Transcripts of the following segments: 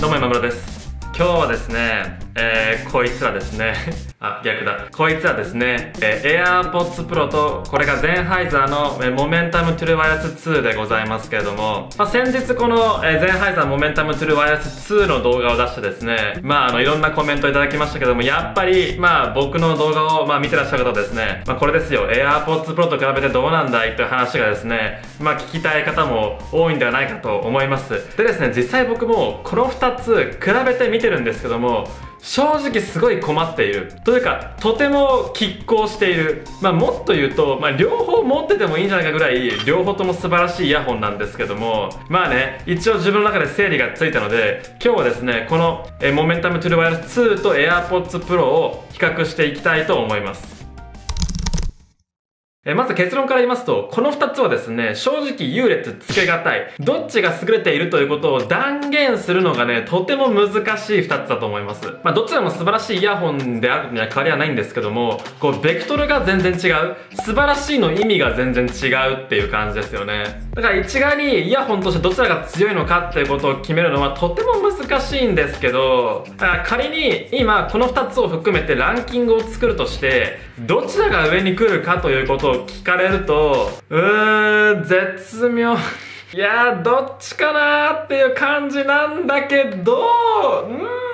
どうも今村です。今日はですねえー、こいつらですね あ、逆だ。こいつらですね、えー、AirPods Pro と、これがゼンハイザーの、えー、モメンタムトゥルワイヤス2でございますけれども、まあ、先日この、えー、ゼンハイザーモメンタムトゥルワイヤス2の動画を出してですね、まああの、いろんなコメントいただきましたけども、やっぱり、まあ僕の動画を、まあ見てらっしゃる方ですね、まあこれですよ、AirPods Pro と比べてどうなんだいという話がですね、まあ聞きたい方も多いんではないかと思います。でですね、実際僕もこの2つ比べて見てるんですけども、正直すごい困っている。というかとても拮抗している。まあもっと言うと、まあ、両方持っててもいいんじゃないかぐらい両方とも素晴らしいイヤホンなんですけども。まあね一応自分の中で整理がついたので今日はですねこのえモメンタムトゥルワイヤレス2と AirPods Pro を比較していきたいと思います。えまず結論から言いますと、この2つはですね、正直優劣つけがたい。どっちが優れているということを断言するのがね、とても難しい2つだと思います。まあ、どちらも素晴らしいイヤホンであるには変わりはないんですけども、こう、ベクトルが全然違う。素晴らしいの意味が全然違うっていう感じですよね。だから一概にイヤホンとしてどちらが強いのかっていうことを決めるのはとても難しいんですけど、だから仮に今この2つを含めてランキングを作るとして、どちらが上に来るかということを聞かれると、うーん、絶妙。いやー、どっちかなーっていう感じなんだけど、うん。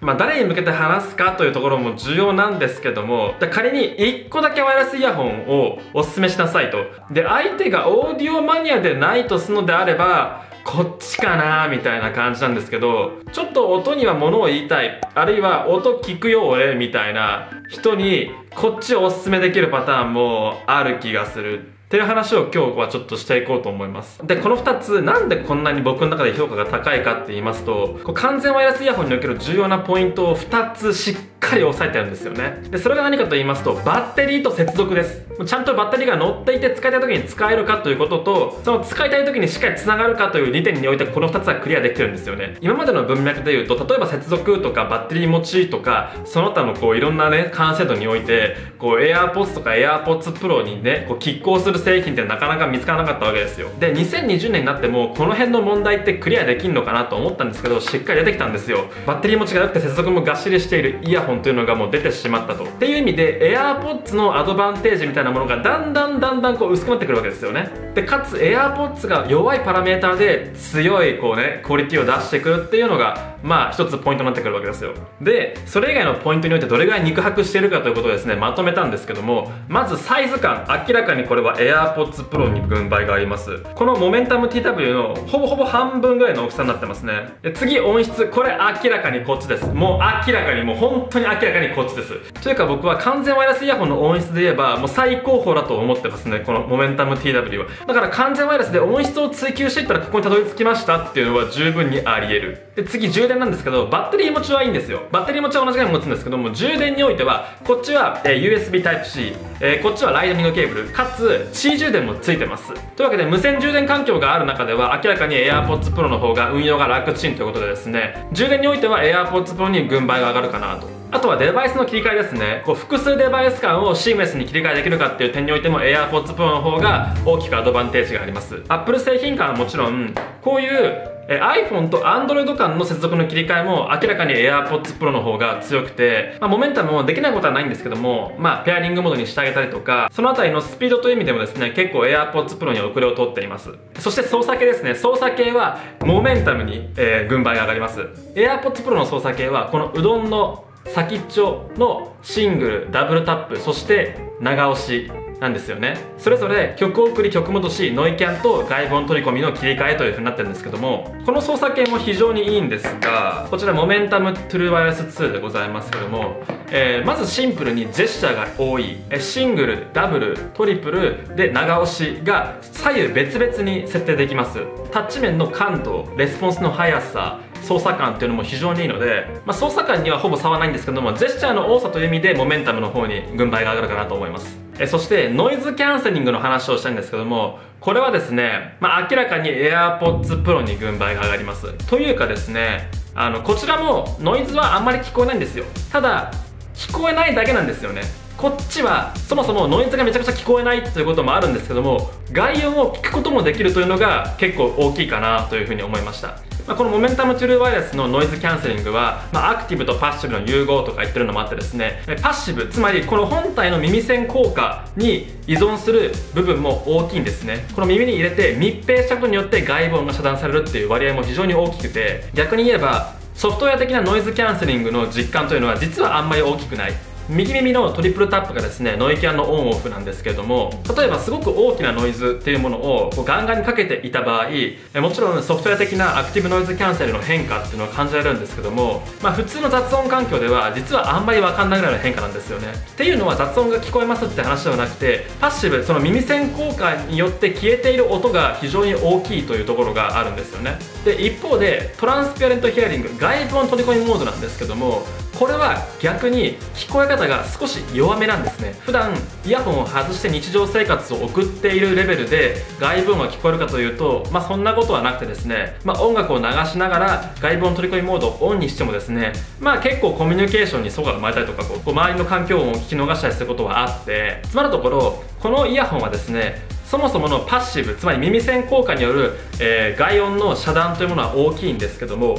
まあ、誰に向けて話すかというところも重要なんですけども、仮に1個だけワイヤレスイヤホンをお勧めしなさいと。で、相手がオーディオマニアでないとするのであれば、こっちかなみたいな感じなんですけど、ちょっと音には物を言いたい。あるいは音聞くよ俺みたいな人にこっちをおすすめできるパターンもある気がする。っていう話を今日はちょっとしていこうと思います。で、この2つ、なんでこんなに僕の中で評価が高いかって言いますと、こう完全ワイヤレスイヤホンにおける重要なポイントを2つしっかり押さえてあるんですよね。で、それが何かと言いますと、バッテリーと接続です。ちゃんとバッテリーが乗っていて使いたい時に使えるかということと、その使いたい時にしっかり繋がるかという2点においてこの2つはクリアできてるんですよね。今までの文脈で言うと、例えば接続とかバッテリー持ちとか、その他のこういろんなね、完成度において、こう AirPods とか AirPods Pro にね、こう拮抗する製品ってなかなか見つからなかったわけですよで2020年になってもこの辺の問題ってクリアできんのかなと思ったんですけどしっかり出てきたんですよバッテリー持ちが良くて接続もがっしりしているイヤホンというのがもう出てしまったと。っていう意味で AirPods のアドバンテージみたいなものがだんだんだんだんこう薄くなってくるわけですよね。でかつ AirPods が弱いパラメーターで強いこうねクオリティを出してくるっていうのがまあ一つポイントになってくるわけですよ。でそれ以外のポイントにおいてどれぐらい肉薄しているかということをですねまとめたんですけどもまずサイズ感明らかにこれは AirPods Pro に軍配があります。このモメンタム TW のほぼほぼ半分ぐらいの大きさになってますね。で次音質これ明らかにこっちです。もう明らかにもう本当に明らかにこっちです。というか僕は完全ワイヤレスイヤホンの音質で言えばもう最高峰だと思ってますねこのモメンタム TW は。だから完全ワイヤレスで音質を追求していったらここにたどり着きましたっていうのは十分にあり得る。で次充電なんですけどバッテリー持ちはいいんですよバッテリー持ちは同じぐらい持つんですけども充電においてはこっちは、え、USB Type-C、えー、こっちはライトニングケーブルかつ C 充電もついてます。というわけで無線充電環境がある中では明らかに AirPods Pro の方が運用が楽ちんということでですね充電においては AirPods Pro に軍配が上がるかなと。あとはデバイスの切り替えですね。こう複数デバイス間をシームレスに切り替えできるかっていう点においても AirPods Pro の方が大きくアドバンテージがあります。Apple 製品間はもちろんこういうえ iPhone と Android 間の接続の切り替えも明らかに AirPods Pro の方が強くて、まあ、モメンタムもできないことはないんですけども、まあ、ペアリングモードにしてあげたりとか、そのあたりのスピードという意味でもですね、結構 AirPods Pro に遅れを取っています。そして操作系ですね。操作系はモメンタムに、えー、軍配が上がります。AirPods Pro の操作系はこのうどんの先っちょのシングル、ダブルタップ、そして長押しなんですよね。それぞれ曲送り曲戻しノイキャンと外部音取り込みの切り替えという風になってるんですけどもこの操作系も非常にいいんですがこちらモメンタムトゥルーワイヤレス2でございますけども、えー、まずシンプルにジェスチャーが多いシングルダブルトリプルで長押しが左右別々に設定できます。タッチ面の感度レスポンスの速さ操作感っていうのも非常にいいので、まあ、操作感にはほぼ差はないんですけどもジェスチャーの多さという意味でモメンタムの方に軍配が上がるかなと思います。えそしてノイズキャンセリングの話をしたいんですけどもこれはですね、まあ、明らかに AirPods Pro に軍配が上がります。というかですねあのこちらもノイズはあんまり聞こえないんですよ。ただ聞こえないだけなんですよね。こっちはそもそもノイズがめちゃくちゃ聞こえないということもあるんですけども外音を聞くこともできるというのが結構大きいかなというふうに思いました。まあ、このモメンタムトゥルーワイヤレスのノイズキャンセリングは、まあ、アクティブとパッシブの融合とか言ってるのもあってですねパッシブつまりこの本体の耳栓効果に依存する部分も大きいんですね。この耳に入れて密閉したことによって外部音が遮断されるっていう割合も非常に大きくて逆に言えばソフトウェア的なノイズキャンセリングの実感というのは実はあんまり大きくない。右耳のトリプルタップがですねノイキャンのオンオフなんですけれども例えばすごく大きなノイズっていうものをこうガンガンにかけていた場合もちろんソフトウェア的なアクティブノイズキャンセルの変化っていうのは感じられるんですけども、まあ、普通の雑音環境では実はあんまり分かんないぐらいの変化なんですよね。っていうのは雑音が聞こえますって話ではなくてパッシブその耳栓効果によって消えている音が非常に大きいというところがあるんですよね。で一方でトランスペアレントヒアリング外部音取り込みモードなんですけどもこれは逆に聞こえ方が少し弱めなんですね。普段イヤホンを外して日常生活を送っているレベルで外部音が聞こえるかというとまあそんなことはなくてですねまあ音楽を流しながら外部音取り込みモードをオンにしてもですねまあ結構コミュニケーションに阻害が生まれたりとかこう周りの環境音を聞き逃したりすることはあってつまるところこのイヤホンはですねそもそものパッシブつまり耳栓効果による、えー、外音の遮断というものは大きいんですけども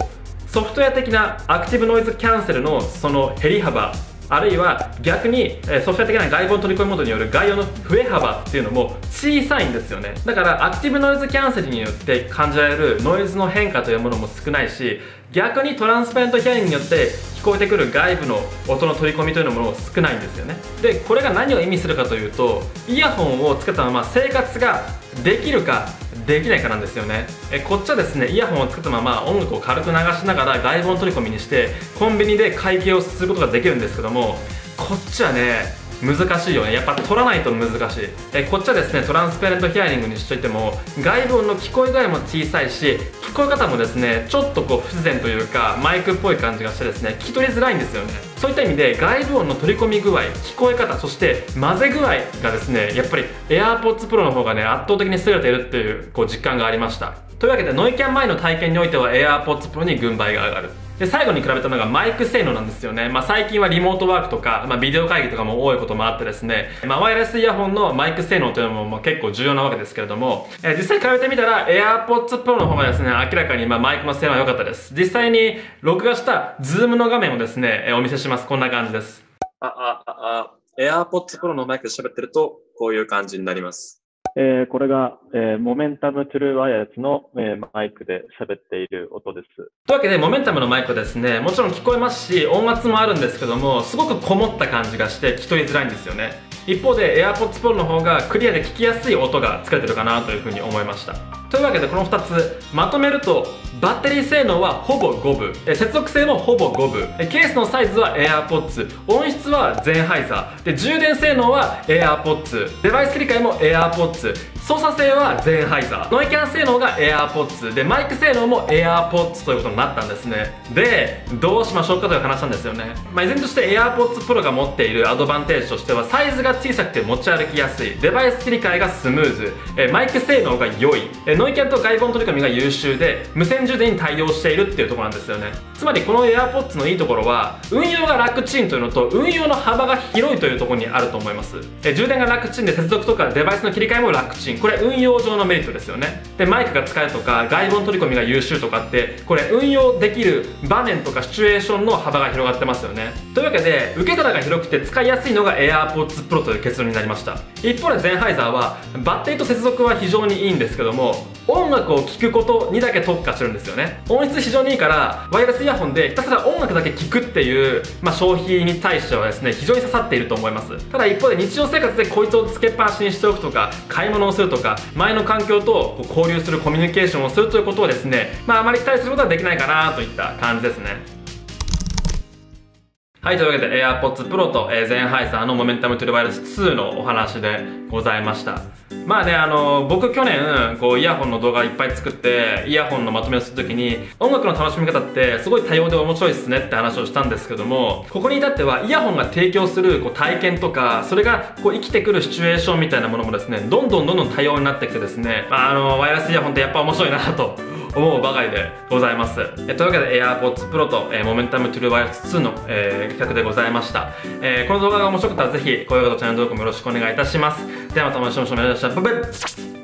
ソフトウェア的なアクティブノイズキャンセルのその減り幅あるいは逆にソフトウェア的な外部の取り込みモードによる外音の増え幅っていうのも小さいんですよね。だからアクティブノイズキャンセルによって感じられるノイズの変化というものも少ないし逆にトランスパレントヒアリングによって聞こえてくる外部の音の取り込みというのも少ないんですよね。でこれが何を意味するかというとイヤホンをつけたまま生活ができるかできないかなんですよね。えこっちはですねイヤホンをつけたまま音楽を軽く流しながら外部の取り込みにしてコンビニで会計をすることができるんですけどもこっちはね難しいよね。やっぱ取らないと難しい。えこっちはですねトランスペレントヒアリングにしといても外部音の聞こえ具合も小さいし聞こえ方もですねちょっとこう不自然というかマイクっぽい感じがしてですね聞き取りづらいんですよね。そういった意味で外部音の取り込み具合聞こえ方そして混ぜ具合がですねやっぱり AirPods Pro の方がね圧倒的に優れているっていうこう実感がありました。というわけでノイキャン前の体験においては AirPods Pro に軍配が上がる。で最後に比べたのがマイク性能なんですよね、まあ、最近はリモートワークとか、まあ、ビデオ会議とかも多いこともあってですね、まあ、ワイヤレスイヤホンのマイク性能というのもまあ結構重要なわけですけれども、えー、実際比べてみたら AirPods Pro の方がですね明らかにまあマイクの性能は良かったです。実際に録画した Zoom の画面をですね、えー、お見せします。こんな感じです。ああああ AirPods Pro のマイクで喋ってるとこういう感じになります。えー、これが、えー、モメンタムトゥルーワイヤレスの、えー、マイクで喋っている音です。というわけで、モメンタムのマイクですね、もちろん聞こえますし、音圧もあるんですけども、すごくこもった感じがして聞き取りづらいんですよね。一方で AirPods Pro の方がクリアで聞きやすい音が作れてるかなというふうに思いました。というわけでこの2つまとめるとバッテリー性能はほぼ5分。接続性もほぼ5分。ケースのサイズは AirPods 音質はゼンハイザー。で充電性能は AirPods デバイス切り替えも AirPods 操作性はゼンハイザーノイキャン性能が AirPods でマイク性能も AirPods ということになったんですね。でどうしましょうかという話なんですよね、まあ、依然として AirPods Pro が持っているアドバンテージとしてはサイズが小さくて持ち歩きやすい。デバイス切り替えがスムーズ。えマイク性能が良い。えノイキャンと外部音取り込みが優秀で無線充電に対応しているっていうところなんですよね。つまりこの AirPods のいいところは運用が楽ちんというのと運用の幅が広いというところにあると思います。え充電が楽ちんで接続とかデバイスの切り替えも楽ちん。これ運用上のメリットですよね。でマイクが使えるとか外部の取り込みが優秀とかってこれ運用できる場面とかシチュエーションの幅が広がってますよね。というわけで受け皿が広くて使いやすいのが AirPods Pro という結論になりました。一方でゼンハイザーはバッテリーと接続は非常にいいんですけども音楽を聴くことにだけ特化してるんですよね。音質非常にいいからワイヤレスイヤホンでひたすら音楽だけ聴くっていう、まあ、消費に対してはですね非常に刺さっていると思います。ただ一方で日常生活でこいつをつけっぱなしにしておくとか買い物をするとか前の環境と交流するコミュニケーションをするということをですねまああまり期待することはできないかなといった感じですね。はい、というわけで AirPods Pro と、えー、ゼンハイサーのモメンタムトゥルワイヤレス2のお話でございました。まあね、あの、僕去年、こう、イヤホンの動画いっぱい作って、イヤホンのまとめをするときに、音楽の楽しみ方ってすごい多様で面白いっすねって話をしたんですけども、ここに至っては、イヤホンが提供するこう体験とか、それがこう生きてくるシチュエーションみたいなものもですね、どんどんどんどん多様になってきてですね、まあ、あの、ワイヤレスイヤホンってやっぱ面白いなと思うばかりでございます。えというわけで AirPods Pro と、えー、モメンタムトゥルーワイヤレス2の、えー、企画でございました、えー、この動画が面白かったらぜひ高評価とチャンネル登録もよろしくお願いいたします。ではまたお会いしましょう。バイバイ